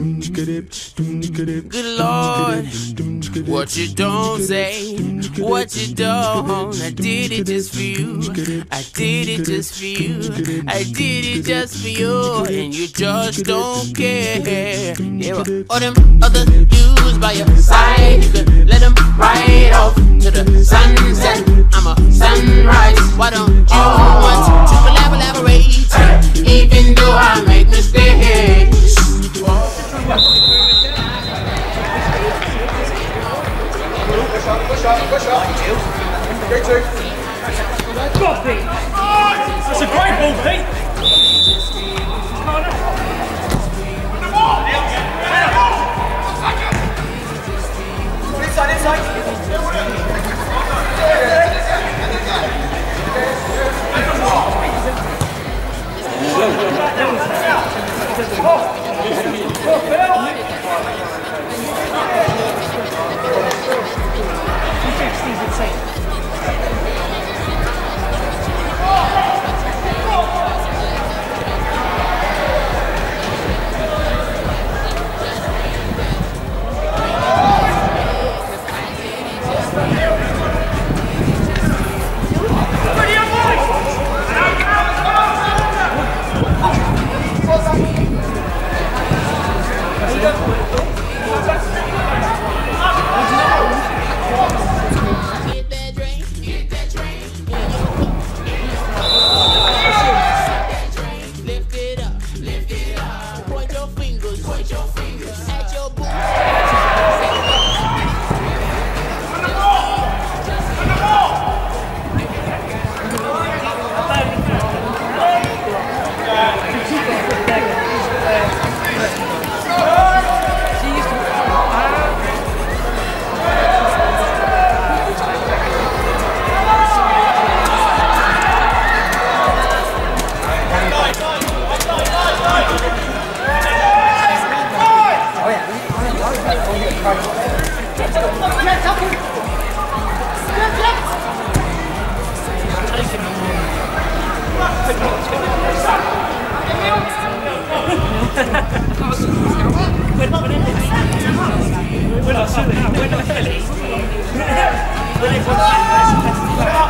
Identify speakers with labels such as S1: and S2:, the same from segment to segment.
S1: Good Lord, what you don't say, what you don't. I did it just for you. I did it just for you. I did it just for you, and you just don't care. Yeah, all them other dudes by your side, you can let them ride off to the sunset. I'm a sunrise. Why don't you want to collaborate? Even though I make mistakes.
S2: Push
S3: a great ball, Pete.
S2: Inside, inside.
S3: Let's go.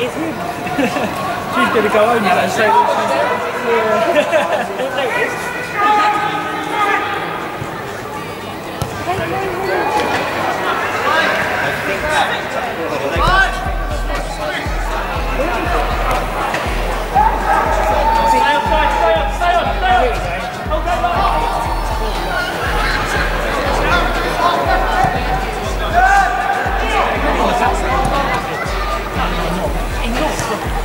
S3: is him. she's going to go home now and say that she's... Yeah.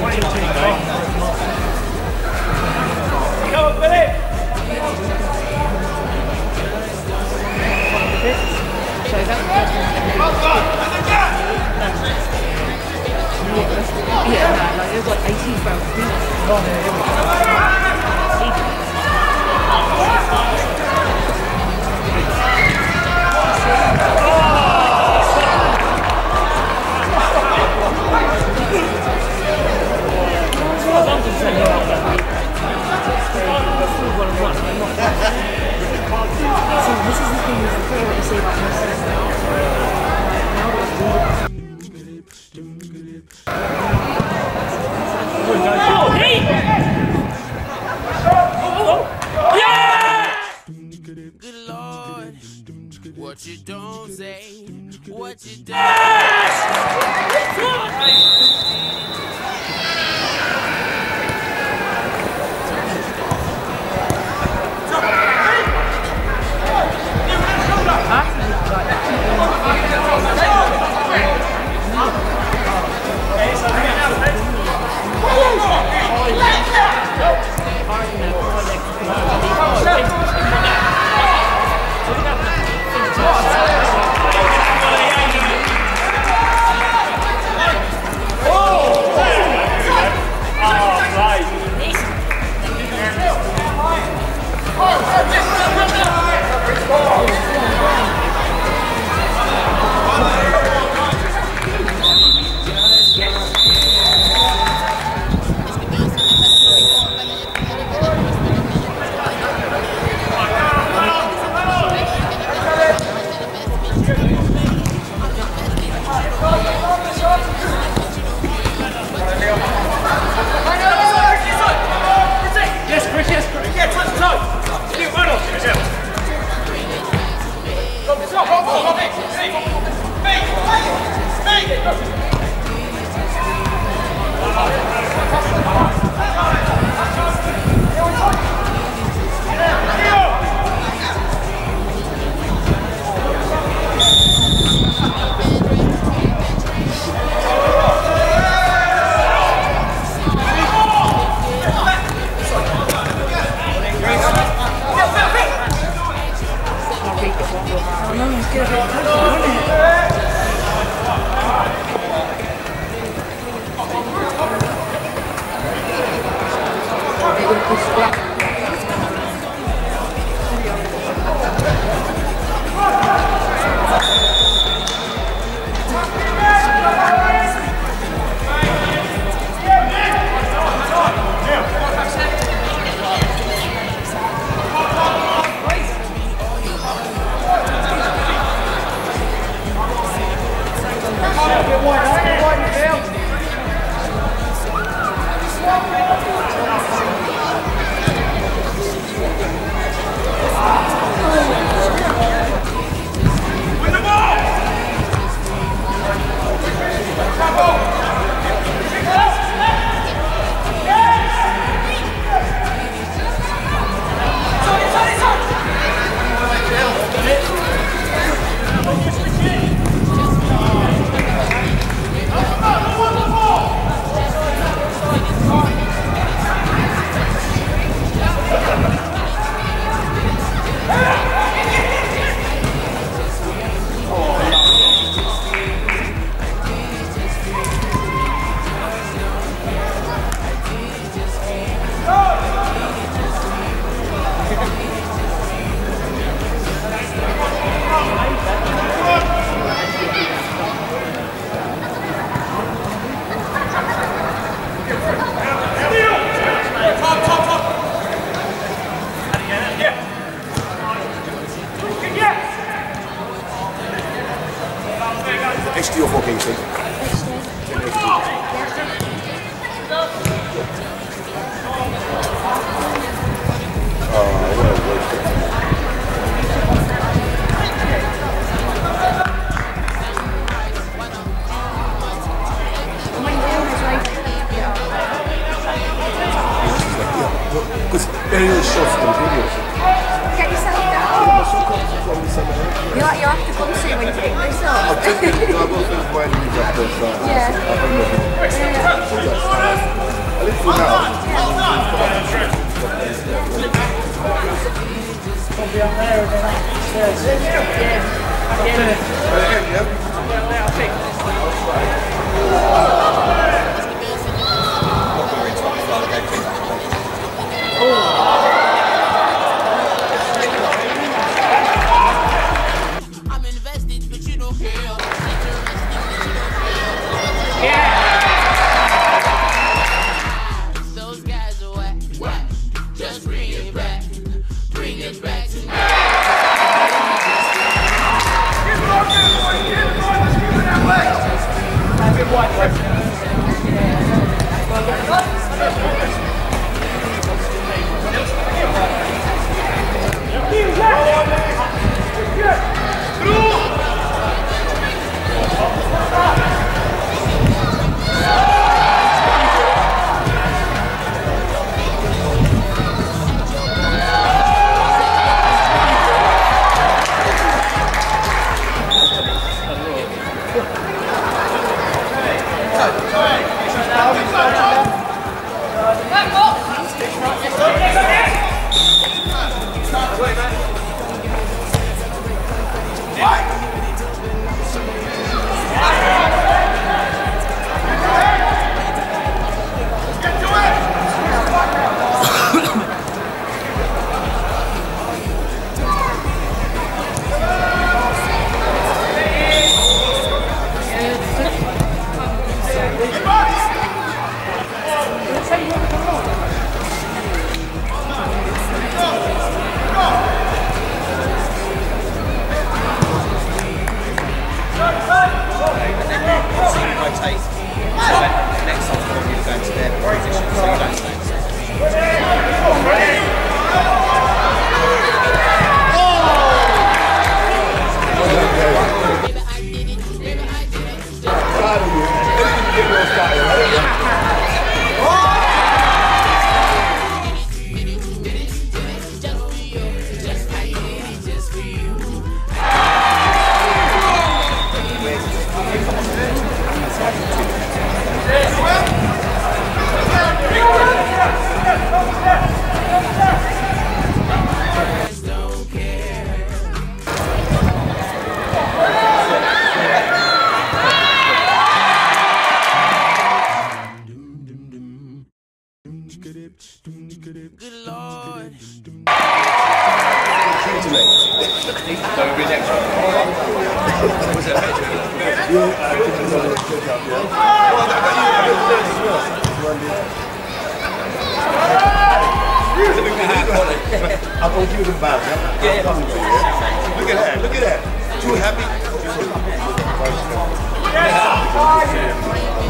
S3: 2020. What
S1: you don't say, what you don't. I'm
S4: rotate. So when next time you're going to their position, so you don't stand.
S1: Good Lord.
S5: I thought you was about yeah? yeah. Look at that, look at that. Too happy. Yeah,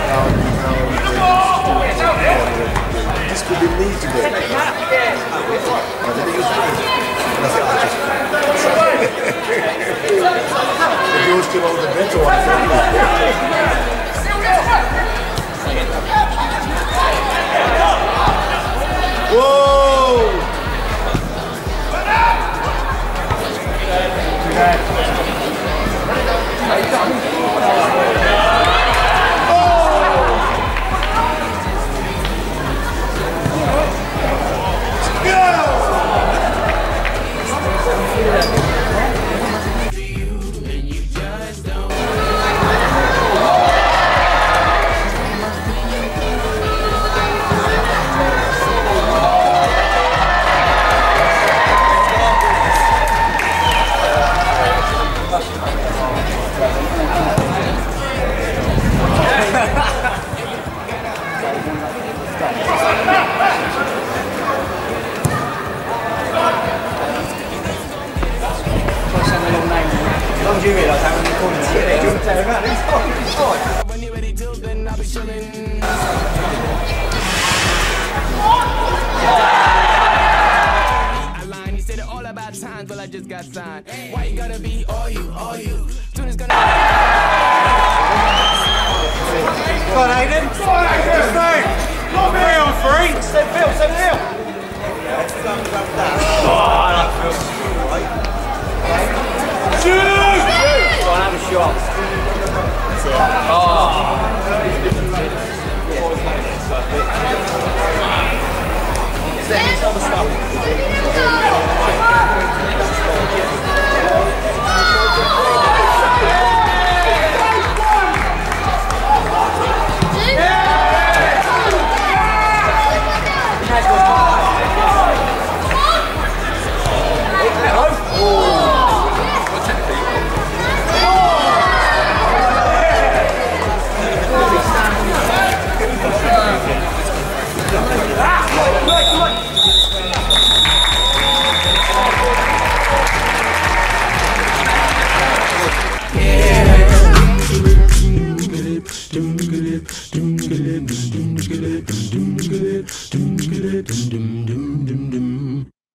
S1: 是我